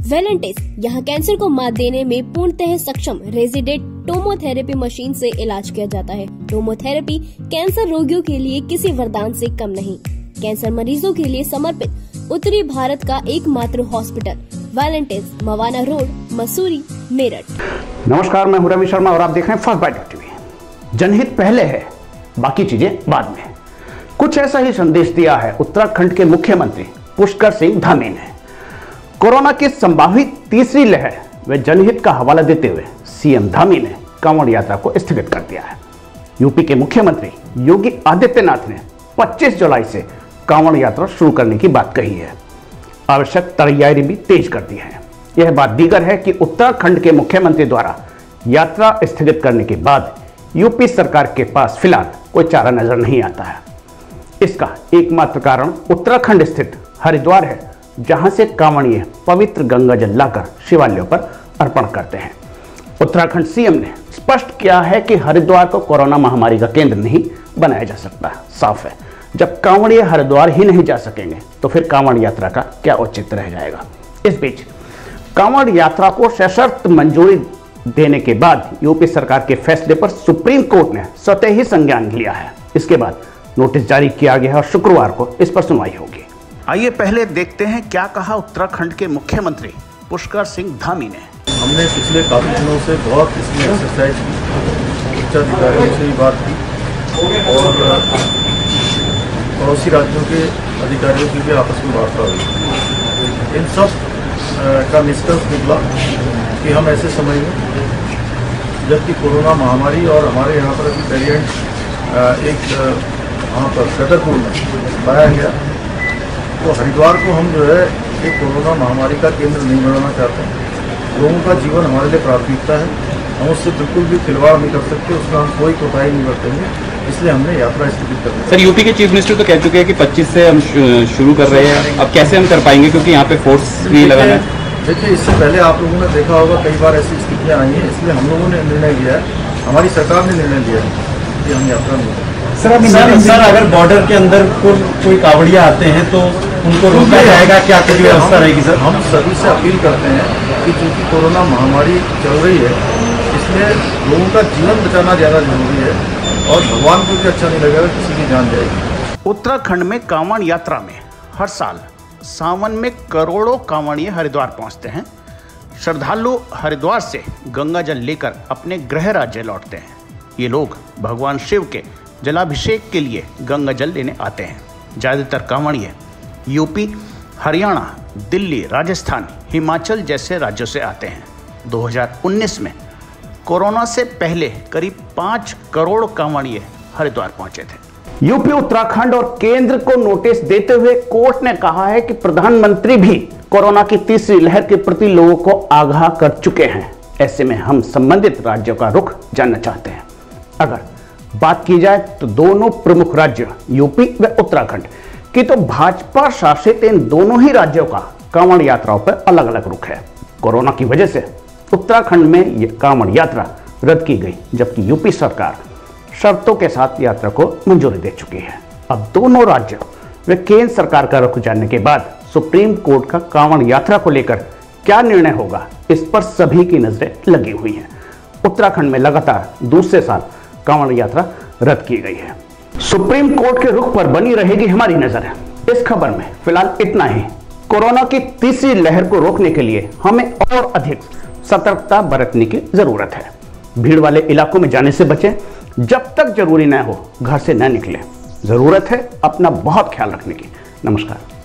Valentis, यहाँ cancer को मात देने में पूर्णतः सक्षम रेजिडेंट टोमोथेरेपी मशीन से इलाज किया जाता है। टोमोथेरेपी कैंसर रोगियों के लिए किसी वरदान से कम नहीं। कैंसर मरीजों के लिए समर्पित उत्तरी भारत का एकमात्र hospital, Valentis, Mawana road, Mussoorie, Meerut. नमस्कार, मैं हूँ रवि शर्मा और आप देख रहे हैं फ़र्स्ट बाइट टीवी। जनहित पहले है, बाकी चीज़ें बाद में कुछ ऐसा ही संदेश दिया है, उत्तराखंड के मुख्यमंत्री पुष्कर सिंह धामी ने। कोरोना की संभावित तीसरी लहर व जनहित का हवाला देते हुए सीएम धामी ने कांवड़ यात्रा को स्थगित कर दिया है। यूपी के मुख्यमंत्री योगी आदित्यनाथ ने 25 जुलाई से कांवड़ यात्रा शुरू करने की बात कही है। आवश्यक तैयारी भी तेज कर दी है। यह बात दीगर है कि उत्तराखंड के मुख्यमंत्री द्वारा यात्रा स्थगित करने के बाद यूपी सरकार के पास फ़िलहाल कोई चारा नज़र नहीं आता है। इसका एकमात्र कारण उत्तराखंड स्थित हरिद्वार है। जहाँ से कांवड़िए पवित्र गंगा जल लाकर शिवालयों पर अर्पण करते हैं। उत्तराखंड सीएम ने स्पष्ट किया है कि हरिद्वार को कोरोना महामारी का केंद्र नहीं बनाया जा सकता। साफ़ है, जब कांवड़िए हरिद्वार ही नहीं जा सकेंगे तो फिर कांवड़ यात्रा का क्या औचित्य रह जाएगा? इस बीच, कांवड़ यात्रा को सशर्त मंजूरी देने के बाद यूपी सरकार के फैसले पर सुप्रीम कोर्ट ने स्वतः ही संज्ञान लिया है। इसके बाद नोटिस जारी किया गया और शुक्रवार को इस पर सुनवाई होगी। आइए पहले देखते हैं क्या कहा उत्तराखंड के मुख्यमंत्री पुष्कर सिंह धामी ने। हमने पिछले काफ़ी दिनों से बहुत इसमें एक्सरसाइज की उच्च अधिकारियों से भी बात की और, पड़ोसी राज्यों के अधिकारियों की भी आपस में वार्ता हुई। इन सब का निष्कर्ष निकला कि हम ऐसे समय में, जबकि कोरोना महामारी और हमारे यहाँ पर अभी वेरियंट एक वहाँ पर छतरपुर में पाया गया हरिद्वार को हम जो है एक कोरोना महामारी का केंद्र नहीं बनाना चाहते हैं। लोगों का जीवन हमारे लिए प्राथमिकता है। हम उससे बिल्कुल भी खिलवाड़ नहीं कर सकते उसमें हम कोई कोताही नहीं बरतेंगे इसलिए हमने यात्रा स्थगित कर दी। सर यूपी के चीफ मिनिस्टर तो कह चुके हैं कि 25 से हम शुरू कर रहे हैं। अब कैसे हम कर पाएँगे? क्योंकि यहाँ पे फोर्स भी लगाना है। देखिए इससे पहले आप लोगों ने देखा होगा कई बार ऐसी स्थितियाँ आई हैं इसलिए हम लोगों ने निर्णय लिया है। हमारी सरकार ने निर्णय लिया है कि हम यात्रा नहीं करें सर सर, सर अगर बॉर्डर के अंदर को, कोई कावड़िया आते हैं तो उनको रोका जाएगा? क्या कुछ व्यवस्था रहेगी सर? हम सभी से अपील करते हैं कि चूँकि कोरोना महामारी चल रही है इसलिए लोगों का जीवन बचाना ज़्यादा ज़रूरी है और भगवान को भी अच्छा नहीं लगेगा किसी की जान जाएगी। उत्तराखंड में कांवड़ यात्रा में हर साल सावन में करोड़ों कांवड़िए हरिद्वार पहुँचते हैं। श्रद्धालु हरिद्वार से गंगा जल लेकर अपने गृह राज्य लौटते हैं। ये लोग भगवान शिव के जलाभिषेक के लिए गंगा जल लेने आते हैं। ज़्यादातर कांवड़िए यूपी, हरियाणा, दिल्ली, राजस्थान, हिमाचल जैसे राज्यों से आते हैं। 2019 में कोरोना से पहले करीब पाँच करोड़ कांवड़िए हरिद्वार पहुँचे थे। यूपी, उत्तराखंड और केंद्र को नोटिस देते हुए कोर्ट ने कहा है कि प्रधानमंत्री भी कोरोना की तीसरी लहर के प्रति लोगों को आगाह कर चुके हैं। ऐसे में हम संबंधित राज्यों का रुख जानना चाहते हैं। अगर बात की जाए तो दोनों प्रमुख राज्य, यूपी व उत्तराखंड, की तो भाजपा शासित इन दोनों ही राज्यों का कांवड़ यात्राओं पर अलग अलग रुख है। कोरोना की वजह से उत्तराखंड में कांवड़ यात्रा रद्द की गई, जबकि यूपी सरकार शर्तों के साथ यात्रा को मंजूरी दे चुकी है। अब दोनों राज्य व केंद्र सरकार का रुख जानने के बाद सुप्रीम कोर्ट का कांवड़ यात्रा को लेकर क्या निर्णय होगा, इस पर सभी की नज़रें लगी हुई हैं। उत्तराखंड में लगातार दूसरे साल कांवड़ यात्रा रद्द की गई है। सुप्रीम कोर्ट के रुख पर बनी रहेगी हमारी नज़र। इस खबर में फ़िलहाल इतना ही। कोरोना की तीसरी लहर को रोकने के लिए हमें और अधिक सतर्कता बरतने की ज़रूरत है। भीड़ वाले इलाकों में जाने से बचें। जब तक ज़रूरी न हो, घर से न निकलें। ज़रूरत है अपना बहुत ख्याल रखने की। नमस्कार।